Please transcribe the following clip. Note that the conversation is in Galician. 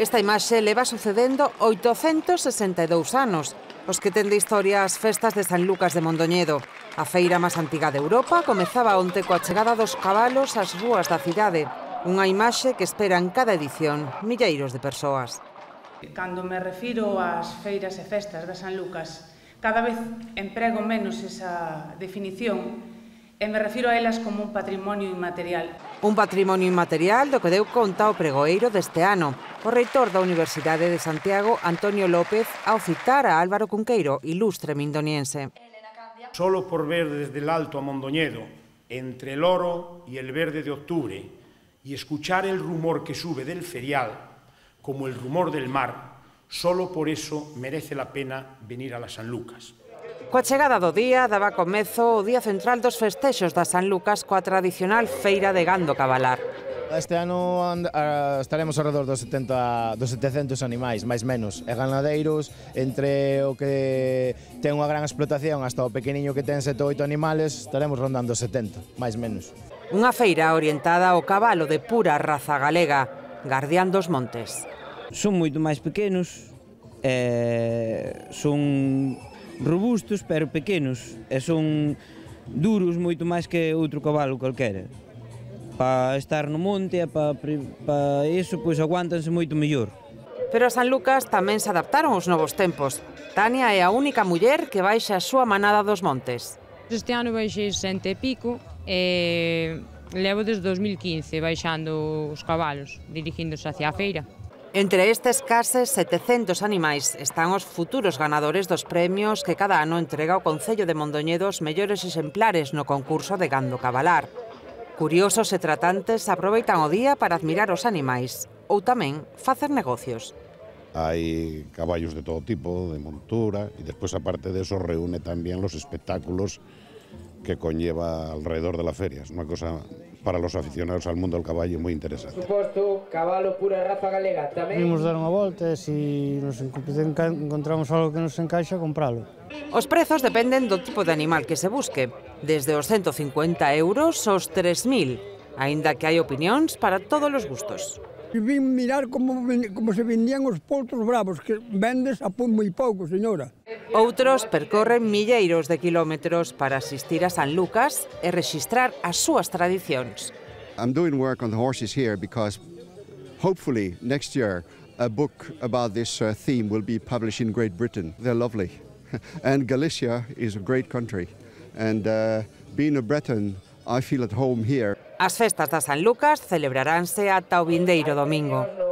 Esta imaxe leva sucedendo 862 anos, os que ten de historia as festas de San Lucas de Mondoñedo. A feira máis antiga de Europa comezaba onte coa chegada dos cabalos ás rúas da cidade, unha imaxe que esperan cada edición milleiros de persoas. Cando me refiro ás feiras e festas de San Lucas, cada vez emprego menos esa definición e me refiro a elas como un patrimonio inmaterial. Un patrimonio inmaterial do que deu conta o pregoeiro deste ano. O reitor da Universidade de Santiago, Antonio López, ao citar a Álvaro Cunqueiro, ilustre mindoniense. Solo por ver desde el alto a Mondoñedo, entre el oro y el verde de octubre, y escuchar el rumor que sube del ferial, como el rumor del mar, solo por eso merece la pena venir a la San Lucas. Coa chegada do día daba comezo o día central dos festexos da San Lucas coa tradicional feira de gando cabalar. Este ano estaremos alrededor dos 70 dos 700 animais, máis menos, e ganadeiros entre o que ten unha gran explotación hasta o pequeniño que ten 7 ou 8 animales, estaremos rondando 70, máis menos. Unha feira orientada ao cabalo de pura raza galega, Guardián dos Montes. Son moito máis pequenos, eh, son robustos pero pequenos e son duros moito máis que outro cabalo calquera. Para estar no monte e para, para iso pois aguantanse moito mellor. Pero a San Lucas tamén se adaptaron aos novos tempos. Tania é a única muller que baixa a súa manada dos montes. Este ano baixei sente pico e levo desde 2015 baixando os cabalos, dirigíndose hacia a feira. Entre estes case 700 animais están os futuros ganadores dos premios que cada ano entrega o Concello de Mondoñedo os mellores exemplares no concurso de gando cabalar. Curiosos e tratantes aproveitan o día para admirar os animais ou tamén facer negocios. Hai caballos de todo tipo, de montura, e despois aparte de eso reúne tamén los espectáculos que conlleva alrededor de la feria. É unha cosa para los aficionados al mundo del caballo muy interesante. Suposto, cabalo pura raza galega tamén. Vimos dar unha volta e se nos encontramos algo que nos encaixa, compralo. Os prezos dependen do tipo de animal que se busque, desde os 150 euros aos 3.000, aínda que hai opinións para todos os gustos. Vim mirar como, como se vendían os poltos bravos, que vendes a moi pouco, señora. Outros percorren milleiros de quilómetros para asistir a San Lucas e rexistrar as súas tradicións. I'm doing work on the horses here because hopefully next year a book about this uh, theme will be published in Great Britain. They're lovely. and Galicia is a great country. And uh, being a Breton, I feel at home here. As festas da San Lucas celebraránse ata o vindeiro domingo.